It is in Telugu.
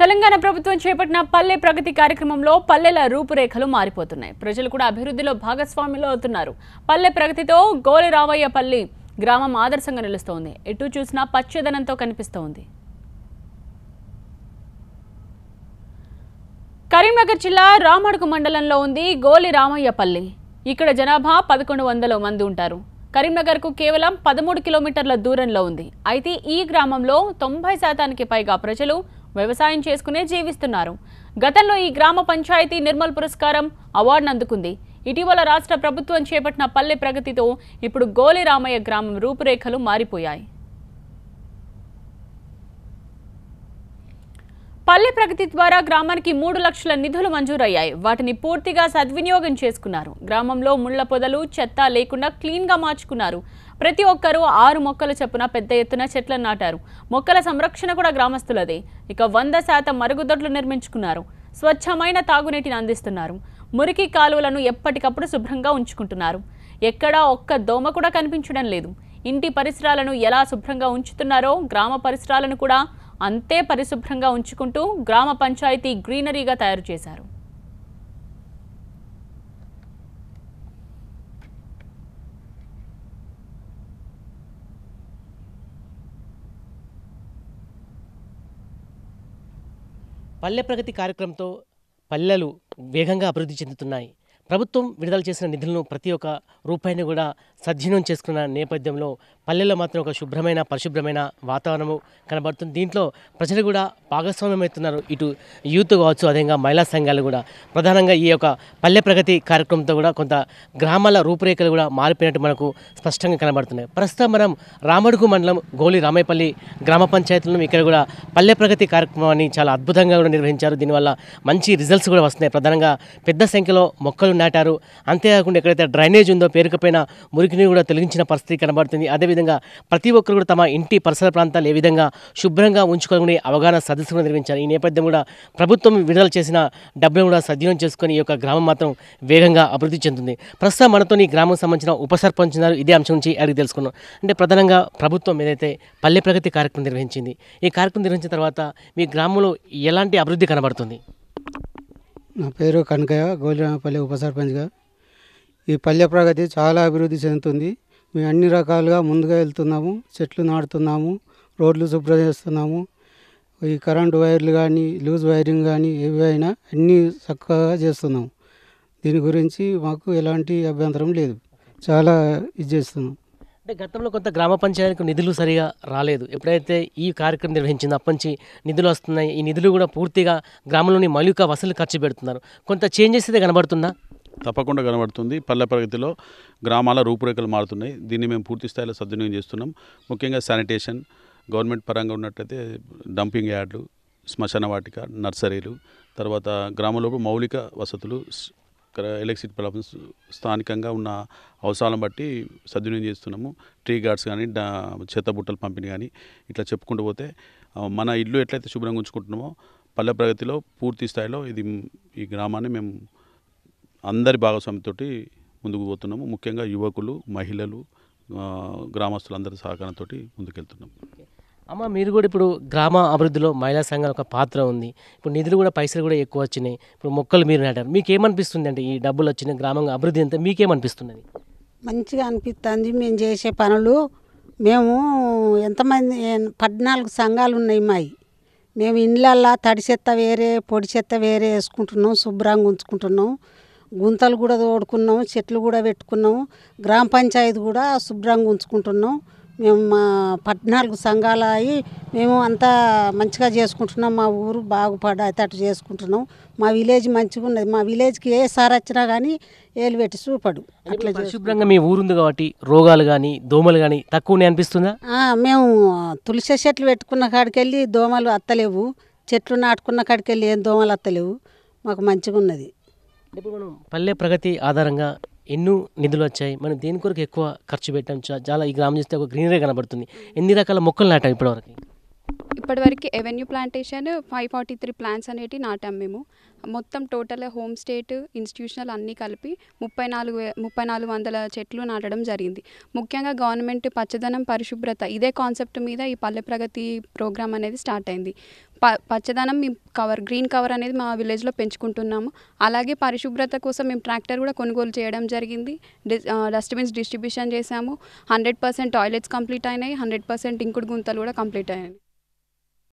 తెలంగాణ ప్రభుత్వం చేపట్టిన పల్లె ప్రగతి కార్యక్రమంలో పల్లెల రూపురేఖలు మారిపోతున్నాయి. ప్రజలు కూడా అభివృద్ధిలో భాగస్వాములు అవుతున్నారు. పల్లె ప్రగతితో గోలి రావయ్యపల్లి గ్రామం ఆదర్శంగా నిలుస్తోంది. ఎటు చూసినా పచ్చదనంతో కనిపిస్తోంది. కరీంనగర్ జిల్లా రామడుగు మండలంలో ఉంది గోలి రామయ్యపల్లి. ఇక్కడ జనాభా పదకొండు వందల మంది ఉంటారు. కరీంనగర్కు కేవలం పదమూడు కిలోమీటర్ల దూరంలో ఉంది. అయితే ఈ గ్రామంలో తొంభై శాతానికి పైగా ప్రజలు వ్యవసాయం చేసుకునే జీవిస్తున్నారు. గతంలో ఈ గ్రామ పంచాయతీ నిర్మల్ పురస్కారం అవార్డును అందుకుంది. ఇటీవల రాష్ట్ర ప్రభుత్వం చేపట్టిన పల్లె ప్రగతితో ఇప్పుడు గోలి రామయ్య గ్రామం రూపురేఖలు మారిపోయాయి. పల్లె ప్రగతి ద్వారా గ్రామానికి మూడు లక్షల నిధులు మంజూరయ్యాయి. వాటిని పూర్తిగా సద్వినియోగం చేసుకున్నారు. గ్రామంలో ముళ్ళ పొదలు చెత్త లేకుండా క్లీన్గా మార్చుకున్నారు. ప్రతి ఒక్కరూ ఆరు మొక్కలు చొప్పున పెద్ద ఎత్తున చెట్లను నాటారు. మొక్కల సంరక్షణ కూడా గ్రామస్తులదే. ఇక వంద శాతం మరుగుదొడ్లు నిర్మించుకున్నారు. స్వచ్ఛమైన తాగునీటిని అందిస్తున్నారు. మురికి కాలువలను ఎప్పటికప్పుడు శుభ్రంగా ఉంచుకుంటున్నారు. ఎక్కడా ఒక్క దోమ కూడా కనిపించడం లేదు. ఇంటి పరిసరాలను ఎలా శుభ్రంగా ఉంచుతున్నారో గ్రామ పరిసరాలను కూడా అంతే పరిశుభ్రంగా ఉంచుకుంటూ గ్రామ పంచాయతీ గ్రీనరీగా తయారు చేశారు. పల్లె ప్రగతి కార్యక్రమంతో పల్లెలు వేగంగా అభివృద్ధి చెందుతున్నాయి. ప్రభుత్వం విడుదల చేసిన నిధులను ప్రతి ఒక్క రూపాయిని కూడా సద్వినియోగం చేసుకున్న నేపథ్యంలో పల్లెల్లో మాత్రం ఒక శుభ్రమైన పరిశుభ్రమైన వాతావరణము కనబడుతుంది. దీంట్లో ప్రజలు కూడా భాగస్వామ్యమవుతున్నారు. ఇటు యూత్ కావచ్చు అదేవిధంగా మహిళా సంఘాలు కూడా. ప్రధానంగా ఈ యొక్క పల్లె ప్రగతి కార్యక్రమంతో కూడా కొంత గ్రామాల రూపురేఖలు కూడా మారిపోయినట్టు మనకు స్పష్టంగా కనబడుతున్నాయి. ప్రస్తుతం మనం రామడుగు మండలం గోలి రామేపల్లి గ్రామ పంచాయతీలను ఇక్కడ కూడా పల్లె ప్రగతి కార్యక్రమాన్ని చాలా అద్భుతంగా కూడా నిర్వహించారు. దీనివల్ల మంచి రిజల్ట్స్ కూడా వస్తున్నాయి. ప్రధానంగా పెద్ద సంఖ్యలో మొక్కలు నాటారు. అంతేకాకుండా ఎక్కడైతే డ్రైనేజ్ ఉందో పేరుకపోయిన మురికిని కూడా తొలగించిన పరిస్థితి కనబడుతుంది. అదేవిధంగా ప్రతి ఒక్కరు కూడా తమ ఇంటి పరిసర ప్రాంతాలు ఏ విధంగా శుభ్రంగా ఉంచుకోవాలని అవగాహన సదస్సు నిర్వహించారు. ఈ నేపథ్యం కూడా ప్రభుత్వం విడుదల చేసిన డబ్బులను కూడా సద్వినియోగం చేసుకొని ఈ యొక్క గ్రామం మాత్రం వేగంగా అభివృద్ధి చెందుతుంది. ప్రస్తుతం మనతో ఈ గ్రామం సంబంధించిన ఉప సర్పంచ్ ఇదే అంశం నుంచి అడిగి తెలుసుకున్నాం. అంటే ప్రధానంగా ప్రభుత్వం ఏదైతే పల్లె ప్రగతి కార్యక్రమం నిర్వహించింది ఈ కార్యక్రమం నిర్వహించిన తర్వాత మీ గ్రామంలో ఎలాంటి అభివృద్ధి కనబడుతుంది? నా పేరు కనకయ్య గోలిరామపల్లి ఉప సర్పంచ్గా. ఈ పల్లె ప్రగతి చాలా అభివృద్ధి చెందుతుంది. మేము అన్ని రకాలుగా ముందుగా వెళ్తున్నాము చెట్లు నాటుతున్నాము రోడ్లు శుభ్రం చేస్తున్నాము. ఈ కరెంటు వైర్లు కానీ లూజ్ వైరింగ్ కానీ ఏవి అయినా అన్నీ చక్కగా చేస్తున్నాము దీని గురించి మాకు ఎలాంటి అభ్యంతరం లేదు. చాలా ఇది చేస్తున్నాం. అంటే గతంలో కొంత గ్రామ పంచాయతీలకు నిధులు సరిగా రాలేదు. ఎప్పుడైతే ఈ కార్యక్రమం నిర్వహించింది అప్పటి నుంచి నిధులు వస్తున్నాయి. ఈ నిధులు కూడా పూర్తిగా గ్రామంలోని మౌలిక వసతులు ఖర్చు పెడుతున్నారు. కొంత చేంజెస్ అయితే కనబడుతుందా? తప్పకుండా కనబడుతుంది. పల్లె ప్రగతిలో గ్రామాల రూపురేఖలు మారుతున్నాయి. దీన్ని మేము పూర్తి స్థాయిలో సద్వినియోగం చేస్తున్నాం. ముఖ్యంగా శానిటేషన్ గవర్నమెంట్ పరంగా ఉన్నట్టయితే డంపింగ్ యార్డులు శ్మశాన వాటిక నర్సరీలు తర్వాత గ్రామంలో మౌలిక వసతులు ఎలక్ట్రిసిటీ ప్రాబ్లమ్స్ స్థానికంగా ఉన్న అవసరాలను బట్టి సద్వినియోగం చేస్తున్నాము. ట్రీ గార్డ్స్ కానీ డా చెత్త బుట్టల పంపిణీ కానీ ఇట్లా చెప్పుకుంటూ పోతే మన ఇల్లు ఎట్లయితే శుభ్రంగా ఉంచుకుంటున్నామో పల్లె ప్రగతిలో పూర్తి స్థాయిలో ఇది ఈ గ్రామాన్ని మేము అందరి భాగస్వామితోటి ముందుకు పోతున్నాము. ముఖ్యంగా యువకులు మహిళలు గ్రామస్తులందరి సహకారంతో ముందుకెళ్తున్నాము. అమ్మ మీరు కూడా ఇప్పుడు గ్రామ అభివృద్ధిలో మహిళా సంఘాల ఒక పాత్ర ఉంది. ఇప్పుడు నిధులు కూడా పైసలు కూడా ఎక్కువ వచ్చినాయి. ఇప్పుడు మొక్కలు మీరు నాటారు. మీకు ఏమనిపిస్తుంది అంటే ఈ డబ్బులు వచ్చిన గ్రామం అభివృద్ధి అంతా మీకేమనిపిస్తున్నది? మంచిగా అనిపిస్తుంది మేము చేసే పనులు మేము ఎంతమంది పద్నాలుగు సంఘాలు ఉన్నాయి మాయి. మేము ఇండ్లల్లో తడి చెత్త వేరే పొడి చెత్త వేరే వేసుకుంటున్నాం శుభ్రంగా ఉంచుకుంటున్నాం. గుంతలు కూడా తోడుకున్నాం చెట్లు కూడా పెట్టుకున్నాం. గ్రామ పంచాయతీ కూడా శుభ్రంగా ఉంచుకుంటున్నాం. మేము మా పద్నాలుగు సంఘాలు అయి మేము అంతా మంచిగా చేసుకుంటున్నాం. మా ఊరు బాగుపడేటట్టు చేసుకుంటున్నాం. మా విలేజ్ మంచిగా ఉన్నది. మా విలేజ్కి ఏ సార్ వచ్చినా కానీ ఏలు పెట్టి చూపడు. అట్లా పరిశుభ్రంగా మీ ఊరుంది కాబట్టి రోగాలు కానీ దోమలు కానీ తక్కువనే అనిపిస్తుందా? మేము తులసి చెట్లు పెట్టుకున్న కాడికి వెళ్ళి దోమలు అత్తలేవు. చెట్లు నాటుకున్న కాడికి వెళ్ళి ఏం దోమలు అత్తలేవు. మాకు మంచిగా ఉన్నది ఇప్పుడు మనం పల్లె ప్రగతి ఆధారంగా ఎన్నో నిధులు వచ్చాయి. మనం దేని కొరకు ఎక్కువ ఖర్చు పెట్టాం? చాలా ఈ గ్రామం చూస్తే ఒక గ్రీనరీ కనబడుతుంది. ఎన్ని రకాల మొక్కలు నాటాం ఇప్పటివరకు? ఇప్పటివరకు avenue plantation five forty three plants అనేటివి నాటాం మేము. మొత్తం టోటల్ హోమ్ స్టేట్ ఇన్స్టిట్యూషనల్ అన్నీ కలిపి ముప్పై నాలుగు వే- ముప్పై నాలుగు వందల చెట్లు నాటడం జరిగింది. ముఖ్యంగా గవర్నమెంట్ పచ్చదనం పరిశుభ్రత ఇదే కాన్సెప్ట్ మీద ఈ పల్లె ప్రగతి ప్రోగ్రామ్ అనేది స్టార్ట్ అయింది. ప పచ్చదనం మేము కవర్ గ్రీన్ కవర్ అనేది మా విలేజ్లో పెంచుకుంటున్నాము. అలాగే పరిశుభ్రత కోసం మేము ట్రాక్టర్ కూడా కొనుగోలు చేయడం జరిగింది. డస్ట్బిన్స్ డిస్ట్రిబ్యూషన్ చేశాము. హండ్రెడ్ పర్సెంట్ టాయిలెట్స్ కంప్లీట్ అయినాయి. హండ్రెడ్ పర్సెంట్ ఇంకుడు గుంతలు కూడా కంప్లీట్ అయినాయి.